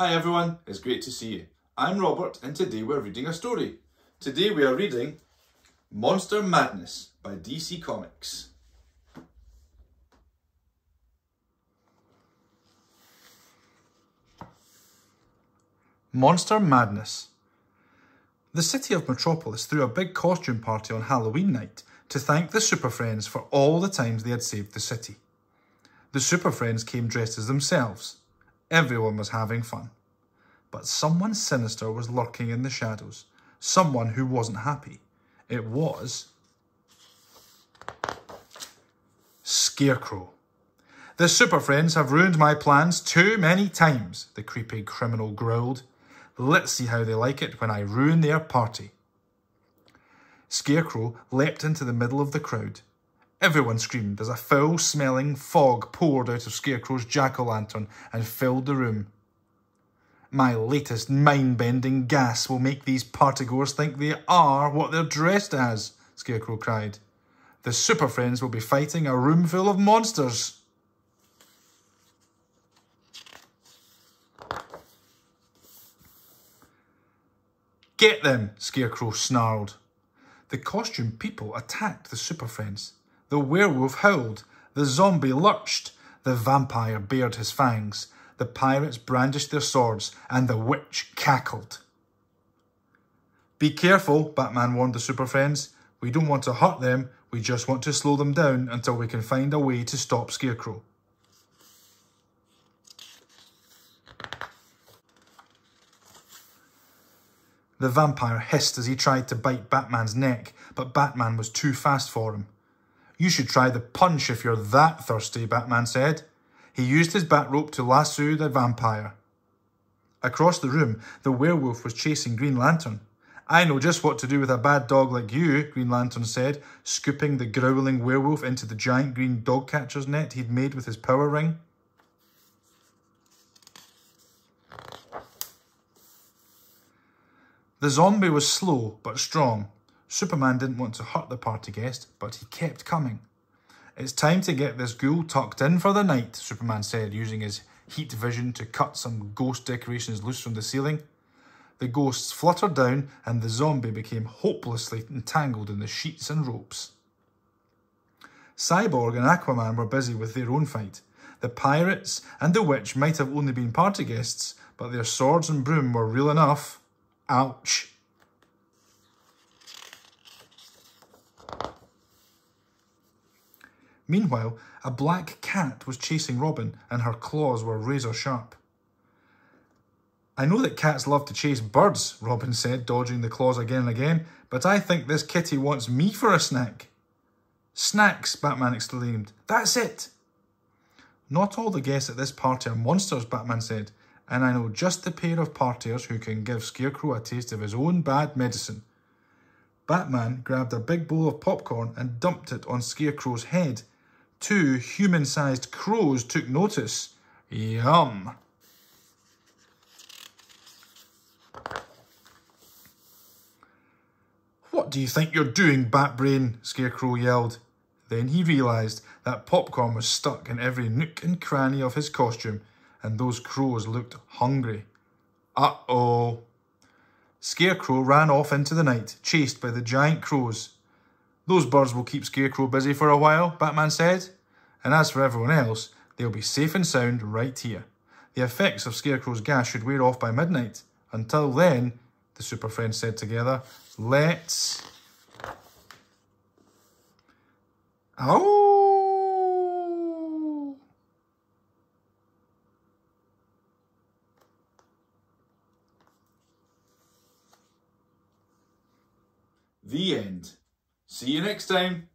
Hi everyone, it's great to see you. I'm Robert and today we're reading a story. Today we are reading Monster Madness by DC Comics. Monster Madness The city of Metropolis threw a big costume party on Halloween night to thank the Super Friends for all the times they had saved the city. The Super Friends came dressed as themselves Everyone was having fun. But someone sinister was lurking in the shadows. Someone who wasn't happy. It was... Scarecrow. The Super Friends have ruined my plans too many times, the creepy criminal growled. Let's see how they like it when I ruin their party. Scarecrow leapt into the middle of the crowd. Everyone screamed as a foul-smelling fog poured out of Scarecrow's jack-o'-lantern and filled the room. My latest mind-bending gas will make these partygoers think they are what they're dressed as, Scarecrow cried. The Super Friends will be fighting a room full of monsters. Get them, Scarecrow snarled. The costume people attacked the Super Friends. The werewolf howled, the zombie lurched, the vampire bared his fangs, the pirates brandished their swords, and the witch cackled. Be careful, Batman warned the Super Friends. We don't want to hurt them, we just want to slow them down until we can find a way to stop Scarecrow. The vampire hissed as he tried to bite Batman's neck, but Batman was too fast for him. You should try the punch if you're that thirsty, Batman said. He used his bat rope to lasso the vampire. Across the room, the werewolf was chasing Green Lantern. I know just what to do with a bad dog like you, Green Lantern said, scooping the growling werewolf into the giant green dog catcher's net he'd made with his power ring. The zombie was slow but strong, Superman didn't want to hurt the party guest, but he kept coming. It's time to get this ghoul tucked in for the night, Superman said, using his heat vision to cut some ghost decorations loose from the ceiling. The ghosts fluttered down and the zombie became hopelessly entangled in the sheets and ropes. Cyborg and Aquaman were busy with their own fight. The pirates and the witch might have only been party guests, but their swords and broom were real enough. Ouch. Meanwhile, a black cat was chasing Robin and her claws were razor sharp. I know that cats love to chase birds, Robin said, dodging the claws again and again, but I think this kitty wants me for a snack. Snacks, Batman exclaimed. That's it! Not all the guests at this party are monsters, Batman said, and I know just the pair of partiers who can give Scarecrow a taste of his own bad medicine. Batman grabbed a big bowl of popcorn and dumped it on Scarecrow's head, Two human-sized crows took notice. Yum! What do you think you're doing, Batbrain? Scarecrow yelled. Then he realised that popcorn was stuck in every nook and cranny of his costume, and those crows looked hungry. Uh-oh. Scarecrow ran off into the night, chased by the giant crows. Those birds will keep Scarecrow busy for a while, Batman said. And as for everyone else, they'll be safe and sound right here. The effects of Scarecrow's gas should wear off by midnight. Until then, the Super Friends said together, let's... Oh! The end. See you next time.